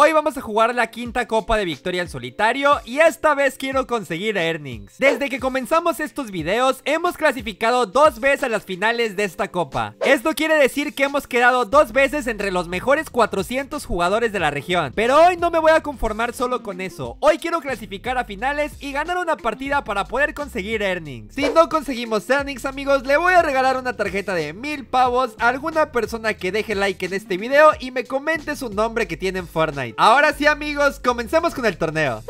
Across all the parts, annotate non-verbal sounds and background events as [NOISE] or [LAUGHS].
Hoy vamos a jugar la quinta copa de victoria en solitario y esta vez quiero conseguir earnings. Desde que comenzamos estos videos hemos clasificado dos veces a las finales de esta copa. Esto quiere decir que hemos quedado dos veces entre los mejores 400 jugadores de la región. Pero hoy no me voy a conformar solo con eso. Hoy quiero clasificar a finales y ganar una partida para poder conseguir earnings. Si no conseguimos earnings amigos, le voy a regalar una tarjeta de mil pavos a alguna persona que deje like en este video y me comente su nombre que tiene en Fortnite. Ahora sí amigos, comencemos con el torneo.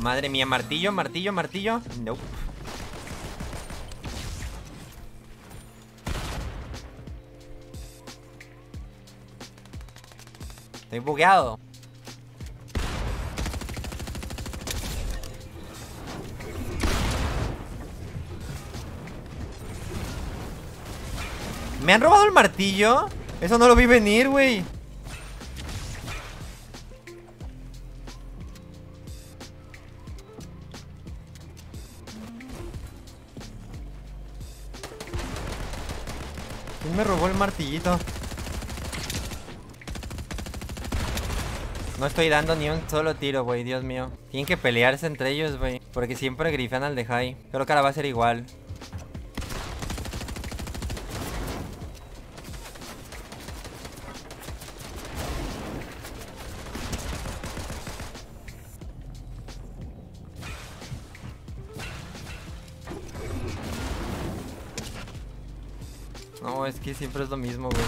Madre mía, martillo, martillo, martillo. Nope. Estoy bugueado ¿Me han robado el martillo? Eso no lo vi venir, güey ¿Quién me robó el martillito? No estoy dando ni un solo tiro, güey, Dios mío Tienen que pelearse entre ellos, güey Porque siempre grifan al de high Creo que ahora va a ser igual siempre es lo mismo, güey.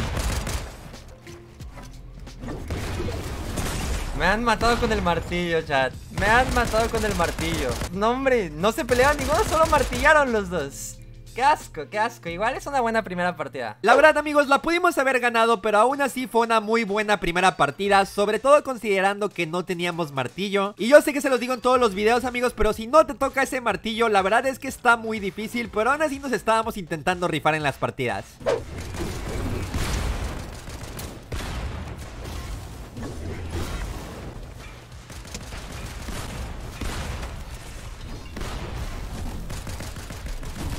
Me han matado con el martillo, chat. Me han matado con el martillo. No, hombre, no se pelearon ninguno, solo martillaron los dos. Qué asco, qué asco. Igual es una buena primera partida. La verdad, amigos, la pudimos haber ganado, pero aún así fue una muy buena primera partida. Sobre todo considerando que no teníamos martillo. Y yo sé que se los digo en todos los videos, amigos, pero si no te toca ese martillo, la verdad es que está muy difícil. Pero aún así nos estábamos intentando rifar en las partidas.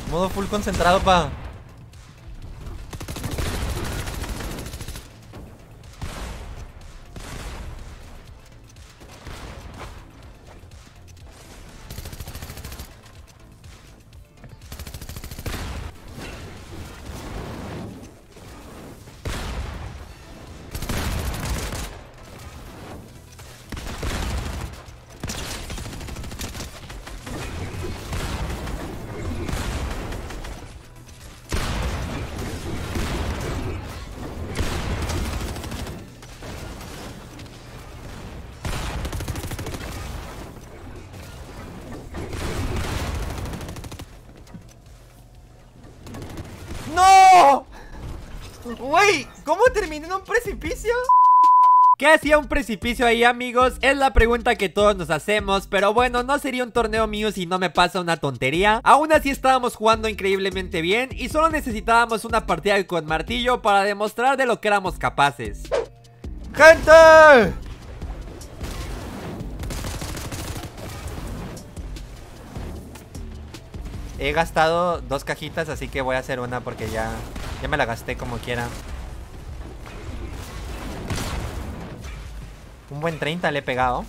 Modo full concentrado, pa. Güey, ¿cómo terminé en un precipicio? ¿Qué hacía un precipicio ahí amigos? Es la pregunta que todos nos hacemos Pero bueno, no sería un torneo mío si no me pasa una tontería Aún así estábamos jugando increíblemente bien Y solo necesitábamos una partida con martillo para demostrar de lo que éramos capaces ¡Gente! He gastado dos cajitas, así que voy a hacer una porque ya, ya me la gasté como quiera. Un buen 30 le he pegado.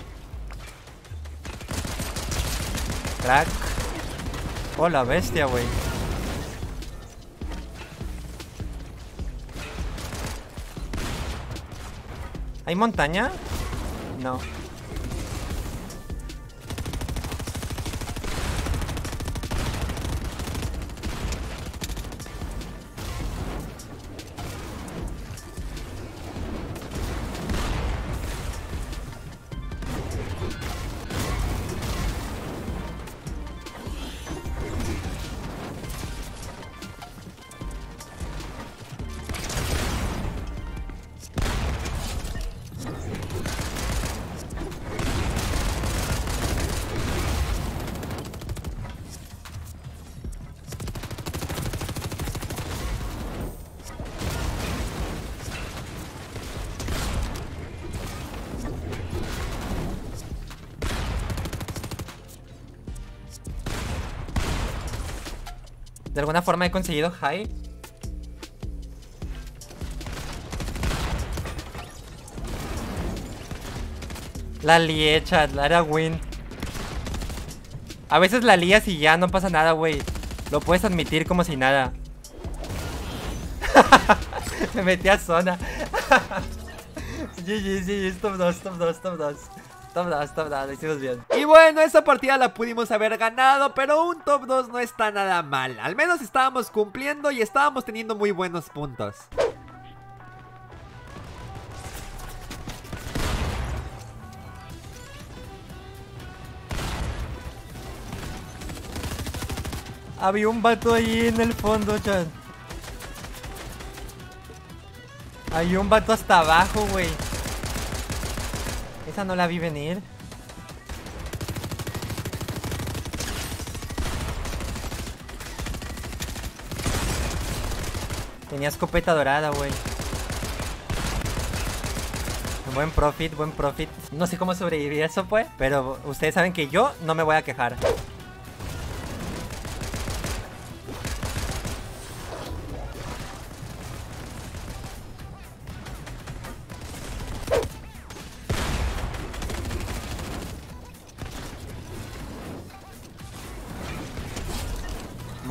Crack. Oh, la bestia, güey. ¿Hay montaña? No. De alguna forma he conseguido high. La lié, chat. La era win. A veces la lías y ya no pasa nada, güey. Lo puedes admitir como si nada. [LAUGHS] Me metí a zona. GG, GG, top 2, top 2, top 2. Top 2, top 2, lo hicimos bien. Y bueno, esa partida la pudimos haber ganado, pero un top 2 no está nada mal. Al menos estábamos cumpliendo y estábamos teniendo muy buenos puntos. Había un vato ahí en el fondo, chat. Hay un vato hasta abajo, güey. Esa no la vi venir. Tenía escopeta dorada, güey. Buen profit, buen profit. No sé cómo sobrevivir eso, pues. Pero ustedes saben que yo no me voy a quejar.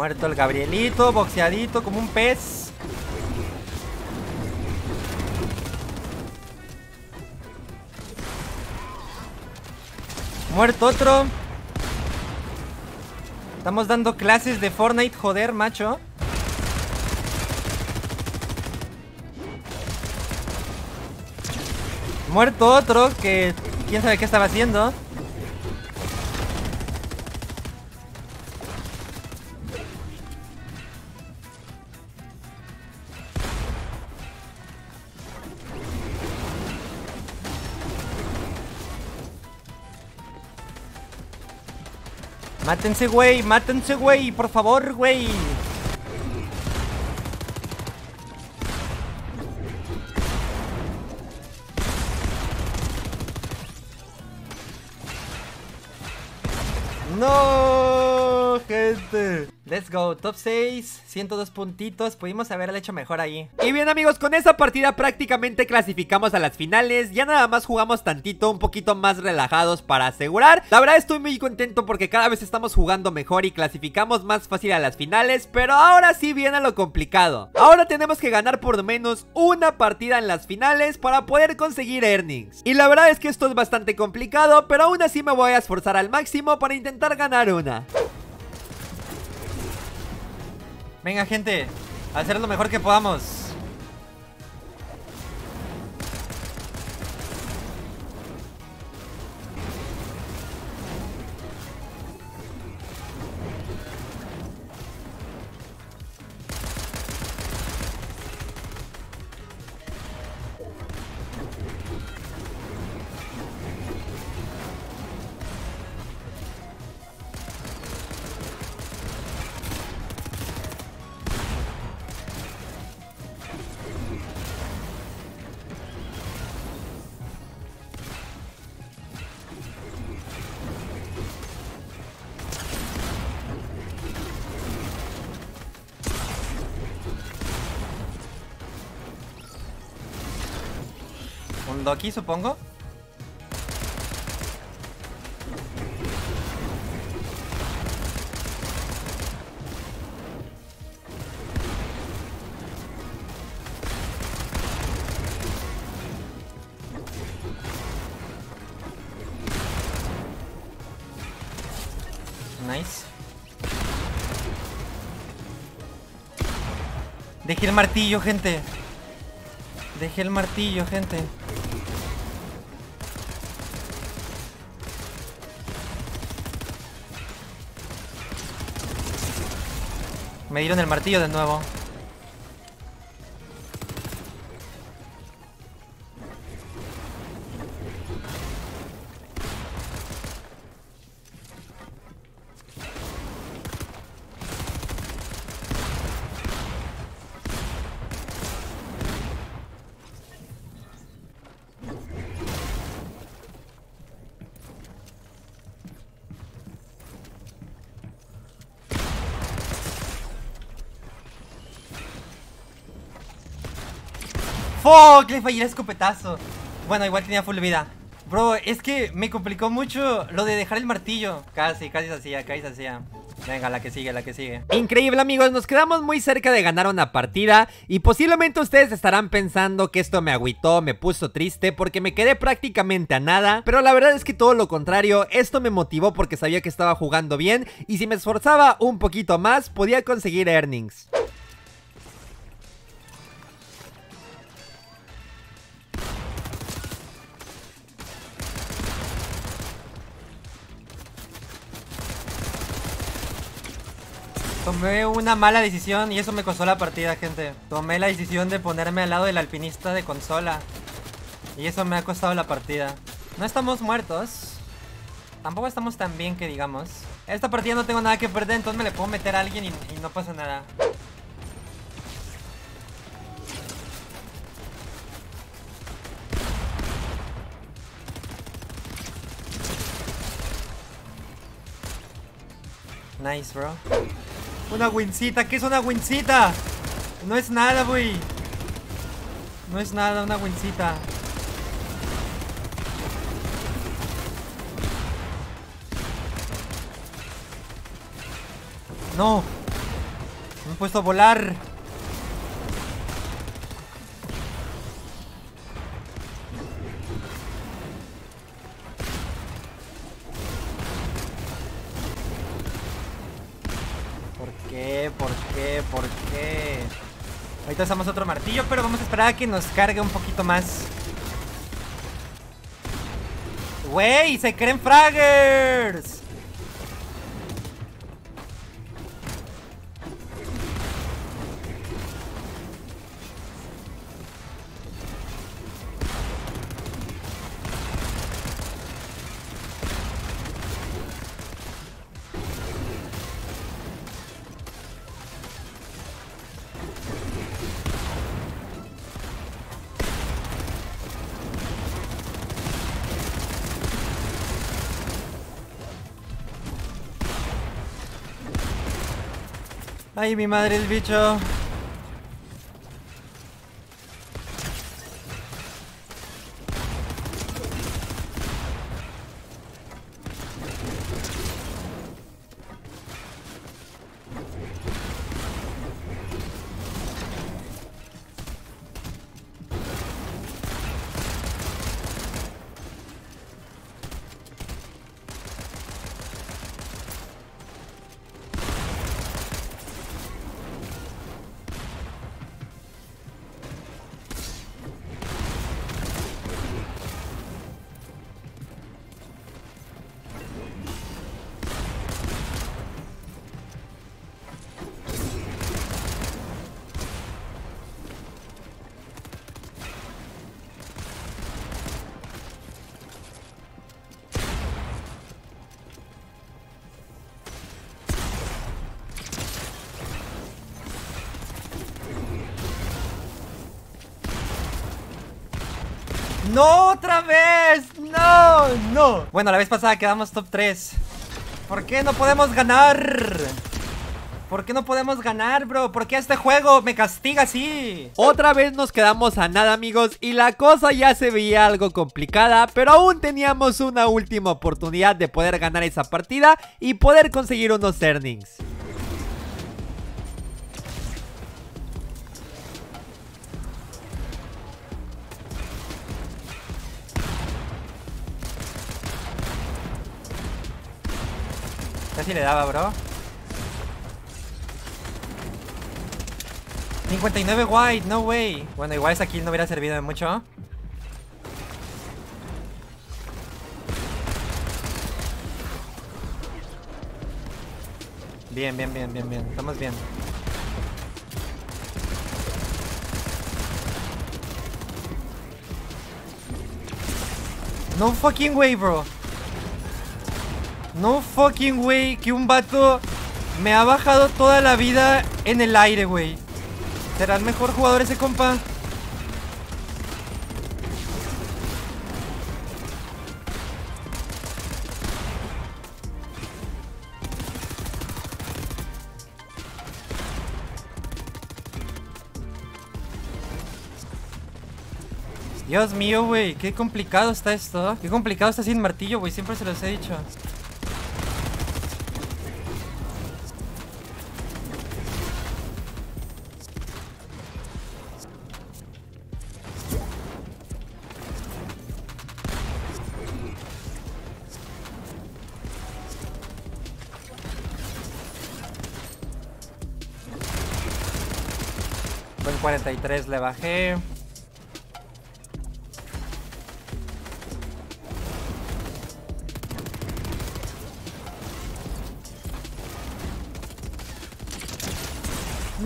Muerto el Gabrielito, boxeadito como un pez. Muerto otro. Estamos dando clases de Fortnite, joder, macho. Muerto otro que quién sabe qué estaba haciendo. Mátense, güey, mátense, güey, por favor, güey. Let's go, top 6, 102 puntitos. Pudimos haberle hecho mejor ahí. Y bien amigos, con esa partida prácticamente clasificamos a las finales. Ya nada más jugamos tantito, un poquito más relajados para asegurar. La verdad estoy muy contento porque cada vez estamos jugando mejor y clasificamos más fácil a las finales Pero ahora sí viene lo complicado. Ahora tenemos que ganar por lo menos una partida en las finales para poder conseguir earnings. Y la verdad es que esto es bastante complicado, pero aún así me voy a esforzar al máximo para intentar ganar una Venga, gente, a hacer lo mejor que podamos. Doki, supongo. Nice. Dejé el martillo, gente. Dejé el martillo, gente. Me dieron el martillo de nuevo. ¡Fuck! Le fallé el escopetazo. Bueno, igual tenía full vida. Bro, es que me complicó mucho lo de dejar el martillo. Casi, casi se hacía, casi se hacía. Venga, la que sigue, la que sigue. Increíble amigos, nos quedamos muy cerca de ganar una partida y posiblemente ustedes estarán pensando que esto me agüitó, me puso triste porque me quedé prácticamente a nada, pero la verdad es que todo lo contrario, esto me motivó porque sabía que estaba jugando bien y si me esforzaba un poquito más podía conseguir earnings. Tomé una mala decisión y eso me costó la partida, gente. Tomé la decisión de ponerme al lado del alpinista de consola. Y eso me ha costado la partida. No estamos muertos. Tampoco estamos tan bien que digamos. Esta partida no tengo nada que perder, entonces me le puedo meter a alguien y, no pasa nada. Nice, bro. Una wincita, ¿qué es una wincita? No es nada, güey. No es nada, una wincita. No. Me he puesto a volar. Qué? ¿Por qué? ¿Por qué? Ahorita usamos otro martillo, pero vamos a esperar a que nos cargue un poquito más. ¡Wey! ¡Se creen fraggers! Ay, mi madre el bicho. ¡No, otra vez! ¡No! ¡No! Bueno, la vez pasada quedamos top 3. ¿Por qué no podemos ganar? ¿Por qué no podemos ganar, bro? ¿Por qué este juego me castiga así? Otra vez nos quedamos a nada amigos y la cosa ya se veía algo complicada Pero aún teníamos una última oportunidad de poder ganar esa partida y poder conseguir unos earnings Casi le daba, bro. 59 white, no way. Bueno, igual esa kill no hubiera servido de mucho. Bien, bien, bien, bien, bien. Estamos bien. No fucking way, bro. No fucking way que un vato me ha bajado toda la vida en el aire, güey. ¿Será el mejor jugador ese compa? Dios mío, güey, qué complicado está esto. Qué complicado está sin martillo, güey, siempre se los he dicho. 43 le bajé.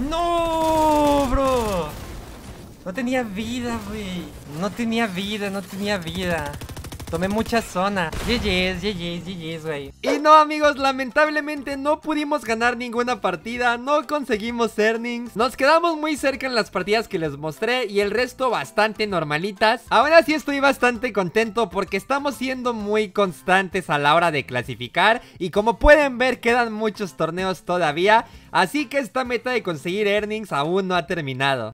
No, bro. No tenía vida, güey. No tenía vida, no tenía vida. Tomé mucha zona. GG's, GG's, GG's, güey. Y no amigos, lamentablemente no pudimos ganar ninguna partida, no conseguimos earnings Nos quedamos muy cerca en las partidas que les mostré y el resto bastante normalitas Aún así estoy bastante contento porque estamos siendo muy constantes a la hora de clasificar Y como pueden ver quedan muchos torneos todavía Así que esta meta de conseguir earnings aún no ha terminado